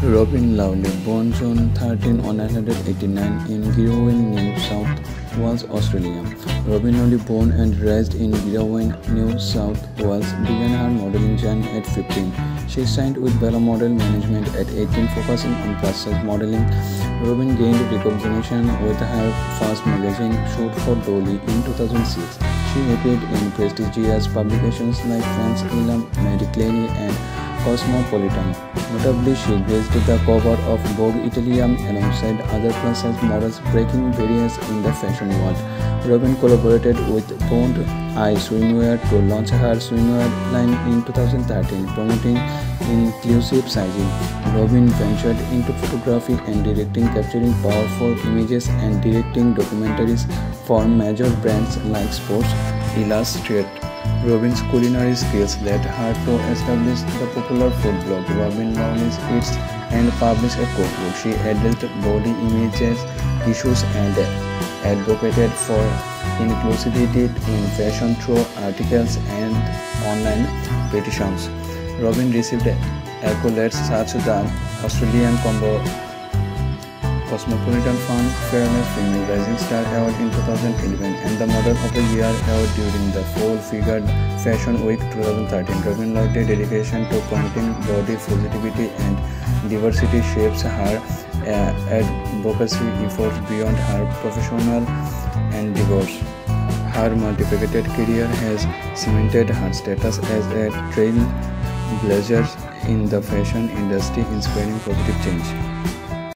Robyn Lawley, born June 13, 1989 in Girraween, New South Wales, Australia. Robyn Lawley, born and raised in Girraween, New South Wales, began her modeling journey at 15. She signed with Bella Model Management at 18, focusing on plus-size modeling. Robyn gained recognition with her first magazine shoot for Dolly in 2006. She appeared in prestigious publications like France Elam, Marie Claire, and Cosmopolitan. Notably, she graced the cover of Vogue Italia alongside other plus-size models breaking barriers in the fashion world. Robyn collaborated with Bondi Eye Swimwear to launch her swimwear line in 2013, promoting inclusive sizing. Robyn ventured into photography and directing, capturing powerful images and directing documentaries for major brands like Sports Illustrated. Robyn's culinary skills led her to establish the popular food blog Robyn Lawley Eats and publish a cookbook. She addressed body images issues and advocated for inclusivity in fashion through articles and online petitions. Robyn received accolades such as the Australian Combo Cosmopolitan Fun Fearless Female Rising Star Award in 2011 and the Model of the Year Award during the Full Figured Fashion Week 2013. Robyn Lawley's dedication to pointing body positivity and diversity shapes her uh, advocacy efforts beyond her professional endeavors. Her multifaceted career has cemented her status as a trailblazer in the fashion industry, inspiring positive change.